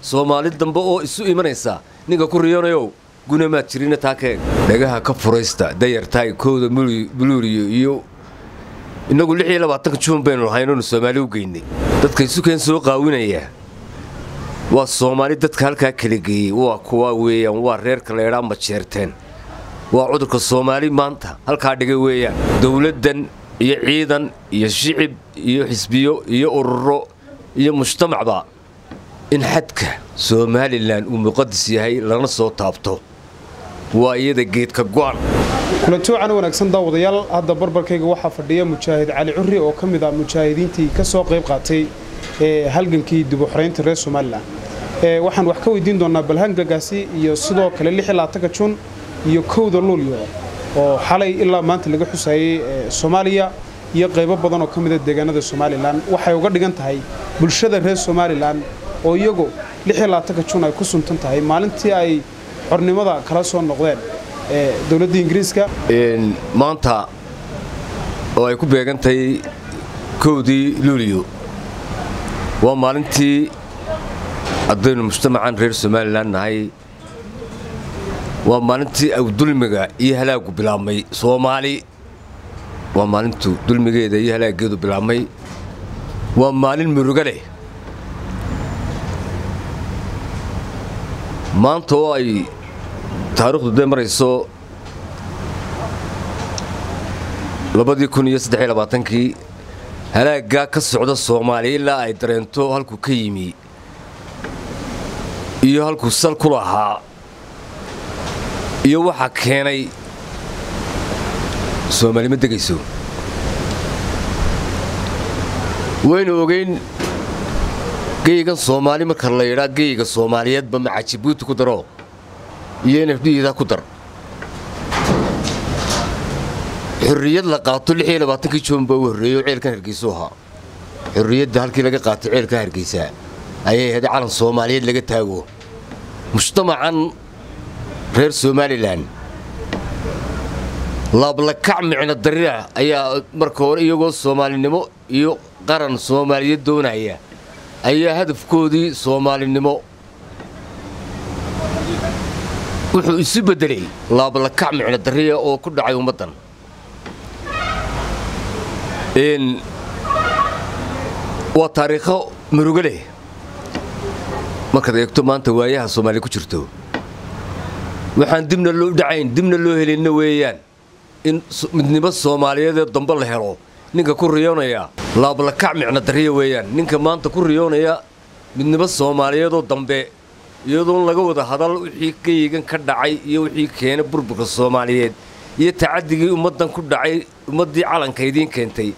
soomaali dambe oo isu imanaysa ninka ku riyoonayow gunamaad jirina taa ka eeg dhagaha ka furaysta dayartaay kooda buluuriyo iyo innagu lix iyo labaatanka juun baynu lahaynonu soomaali u geynay dadka isukeen soo qaawinaya. Waa soomaali dadka halkaa kala geeyey waa kuwa weeyaan waa reerka laydhaa majeerteen waa cudurka soomaali maanta halkaa dhigay weeyaan. Dowladdan iyo ciidan iyo shicib iyo xisbiyo iyo ururo iyo mujtamacba in xadka somalilan uu muqadis yahay lana soo taabto. Waa iyada geedka go'an. Wacan wanaagsan daawadayaal hadda barbarkayga waxaa fadhiya mujaahid cali curri oo ka mid ah mujaahidiintii ka soo qayb qaatay halgankii dib u xoraynta reer somalilan waxaan wax ka weydiin doonaa balhangagaasi iyo sidoo kale ka jun iyo kowda luulyo oo xalay ilaa maanta laga xusayey soomaaliya iyo qaybo badan oo ka mida deegaanada somalilan waxay uga dhigan tahay bulshada reer somalilan oo iyagu jun ay ku suntan tahay. Maalintii ay xornimada kala soo noqdeen dowladda ingiriiska. Maanta oo ay ku beegantahay kowdii luuliyo waa maalintii haddaynu mujtamacan reer somalilan nahay. Waa maalintii au dulmiga iyo halaagu bilaabmay soomaali. Waa maalintuu dulmigeeda iyo halaageedu bilaabmay. Waa maalin muruga leh maanta oo ay taariikhdu dee labadii kun iyo saddex iyo labaatankii halaaggaa ka socda soomaaliya ilaa ay dareento halkuu ka yimi iyo halkuu sal ku lahaa iyo waxaa keenay soomaali ma degayso. Waynu ogeyn geygan soomaali marka la yidhaa? Geyga soomaaliyeedba maca jibuuti ku daro? Iyo nfdda ku dar. Xorriyad la qaato kii juun baa u horreeyo ceelkan hargeysu ahaa. Xorriyadda halkii laga qaato ceelka hargeysa ayay ahayd calan soomaaliyeed laga taago. Mujtamacan reer somalilan laablakac micno darira ayaa marka hore iyagoo soomaalinimo iyo qaran soomaaliyeed doonaya ayaa hadafkoodii soomaalinimo wuxuu isu beddelay laablakac micno dariya oo ku dhacay ummaddan. Waa taariikho murugo leh. Markaad eegto maanta waayaha soomaaliya ku jirto. Waxaan dibna loo dhacayn dibna loo helinna weeyaan. In midnimo soomaaliyeedee dambe la helo ninka ku riyoonaya. Laablakac micno dariya weeyaan. Ninka maanta ku riyoonaya midnimo soomaaliyeedoo dambe iyadoon laga wada hadal wixii geygan ka dhacay iyo wixii keena burburka soomaaliyeed iyo tacadigii ummaddan ku dhacay ummaddii calanka idiin keentay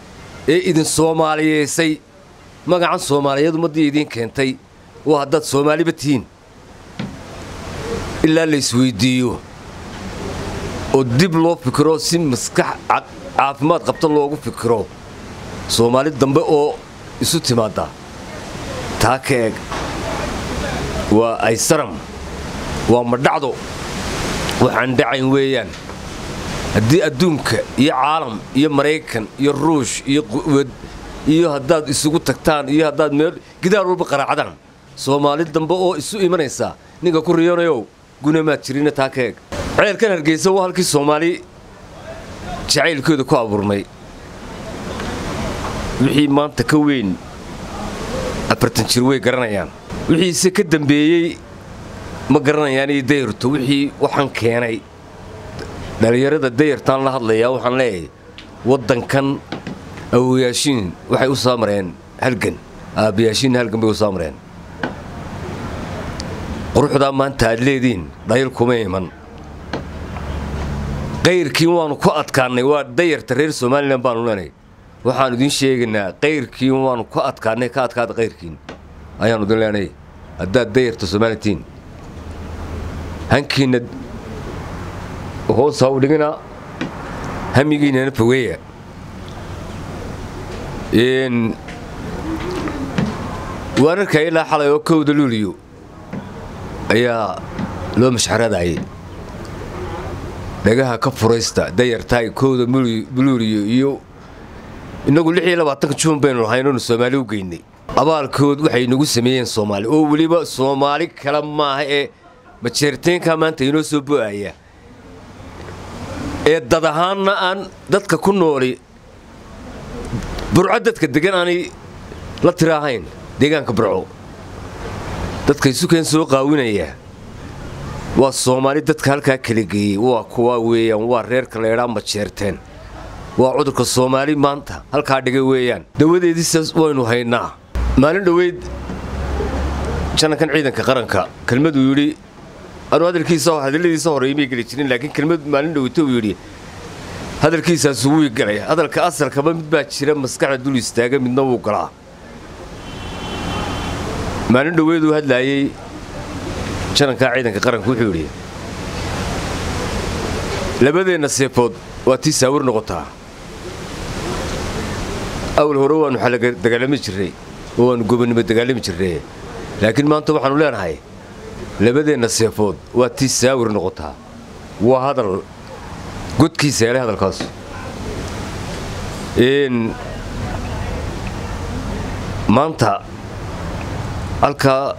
ee idin soomaaliyeysay magacan soomaaliyeed ummaddii idiin keentay waa haddaad soomaaliba tihiin. Ilaa la isweyddiiyo oo dib loo fikiro si maskax caafimaad qabta loogu fikiro soomaali dambe oo isu timaadda. Taa ka eeg waa aysaram waa madhacdo. Waxaan dhacayn weeyaan. Haddii adduunka iyo caalam iyo maraykan iyo ruush iyo quwad iyo haddaad isugu tagtaan iyo haddaad meel gidaar walba qaraacdaan. Soomaali dambe oo isu imanaysa ninka ku riyoonayow gunamaad jirina taa ka eeg ceelkan hargeysa waa halkii soomaali jacaylkooda ku abuurmay. Wixii maanta ka weyn afartan jir way garanayaan. Wixiise ka dambeeyey ma garanayaan iyo dayarto wixii waxaan keenay dhallinyarada dayartaan la hadlayaa waxaan leeyahay waddankan awoyaashiin waxay u soo mareen halgan. Aabbayaashiinna halgan bay u soo mareen. Quruxdaa maanta aad leediin dhayal kuma iman qayrkiin waannu ku adkaannay waa dayarta reer somalilan baanu leenay waxaannu idiin sheegaynaa qayrkiin waannu ku adkaannay ka adkaada qayrkiin. Ayaannu idin leenay haddaad dayarta somalitiin hankiinna hoos u dhigina hamigiinana fogeeya. Waararka ilaa xalay oo kowda luuliyo. Ayaa loo mashxaradayay dhagaha ka furaysta dayartaay kowda buluuriyo iyo innagu lix iyo labaatanka juun baynu lahaynonu soomaali u geynay. Abaalkood waxay nagu sameeyeen soomaali. Oo weliba soomaali kale maaha ee majeerteenka maanta inoo soo bo'aya ee dad ahaanna aan dadka ku nooli burco dadka degan aanay la tiraahayn deegaanka burco. Dadka isukeen soo qaawinaya waa soomaali dadka halkaa kala geeyey waa kuwa weeyaan waa reerka laydhaa majeerteen waa cudurka soomaali maanta halkaa dhigay weeyaan. Dawadeediisaas waynu haynaa. Maalin dhoweyd janankan ciidanka qaranka kelmaduu yidhi anuu hadalkiisa hadalladiisa hore imay geli jirin laakiin kelmad maalin dhoweyta uu yidhi hadalkiisaas wuu galay hadalka asalkaba mid baa jira maskaxda dul istaaga midna wuu galaa. Maalin dhoweeduu hadlaayey janankaa ciidanka qaranka wuxuu yidhi labadeenna seefood waa tii saawir noqotaa. Awal hore waannu dagaalami jirnay oo waannu gobonnimo dagaalami jirnay. Laakiin maanta waxaannu leenahay labadeenna seefood waa tii saawir noqotaa. Waa hadal godkiisa helay hadalkaas. Maanta halkaa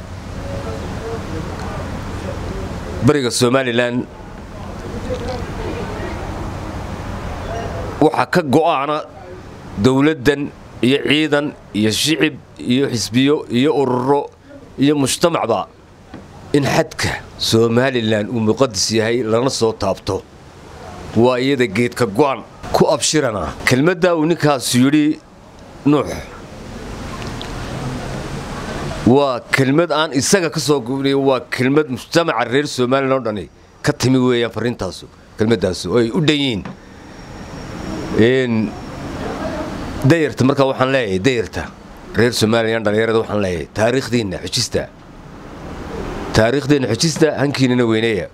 bariga somalilan waxaa ka go'aana dowladdan iyo ciidan iyo shicib iyo xisbiyo iyo ururo iyo mujtamacba in xadka somalilan uu muqadis yahay lana soo taabto. Waa iyada geedka go'an ku abshirana. Kelmaddaa uu ninkaasu yidhi nuux waa kelmad aan isaga ka soo gubnay waa kelmad mujtamaca reer somalilan oo dhani. Ka timi weeyaan farriintaasu kelmaddaasu oo ay u dhan dayarta markaa waxaan leeyahay dayarta. Reer somalilan dhallinyarada waxaan leeyahay taariikhdiinna xujista. Taariikhdeenna xujista hankiinana weyneeya